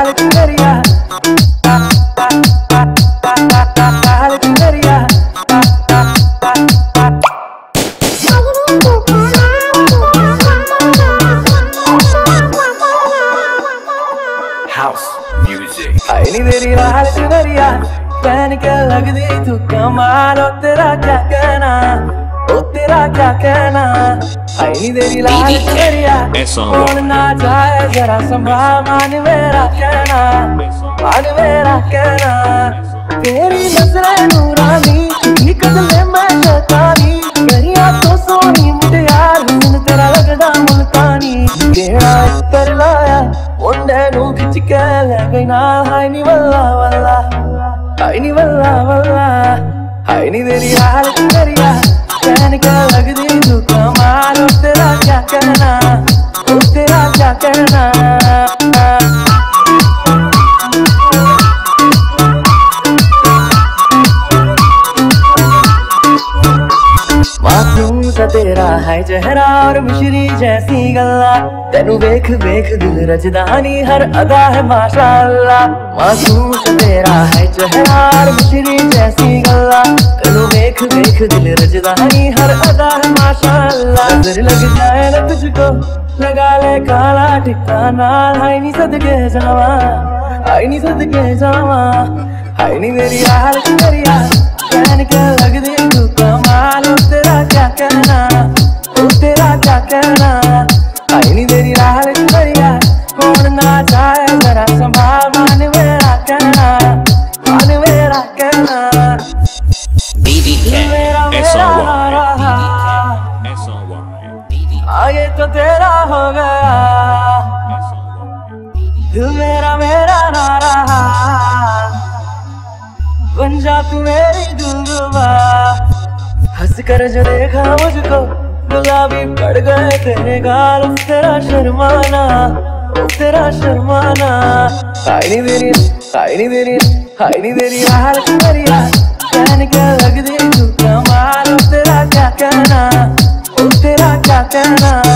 हाल करिया हाल करिया House music. आई तेरी हाल करिया पहन के लगदी तू कमाल ओ तेरा क्या कहना ओ तेरा क्या कहना आई नी तेरी लाल करिया SR1. कौन ना जाए जरा संभाल मान मेरा कहना मान मेरा कहना तेरी नज़रें नूरानी निकल ले मैं शैतानी करिया तो सोनी मुझे यार हुन तेरा लगदा मुल्तानी केड़ा कर लाया मुंडे नू खिच के ले गई ना हाय नी वल्ला वल्ला हाय नी वल्ला वल्ला हाय नी तेरी हाल करिया पहन के तू कमाल ओ तेरा है चेहरा और मिश्री जैसी गल्ला। तेनू वेख वेख दिल रजदानी, हर अदा है माशाअल्लाह मासूम तेरा है चेहरा और मिश्री जैसी गल्ला। तेनू देख, दिल रजदा रजदानी हर अदा है माशाल्लाह। नज़र लग जाए ना तुझको, लगा ले काला नाल हाय नी सदके जावा, हाय नी सदके जावा। हाय नी मेरी हाल मेरी हाल कहन के लग दे तू कमाल, तेरा क्या कहना? BBK. मेरा मेरा SR1. रहा। SR1. आगे तो तेरा हो गया। दिल मेरा मेरा ना रहा। बन जा तू मेरी दुलवा हंस कर जो देखा मुझको गुलाबी पड़ गए तेरे गाल। तेरा शर्माना तेरा शर्माना। हाय नी तेरी हाय नी तेरी हाय नी तेरी हाल के लग दी pretender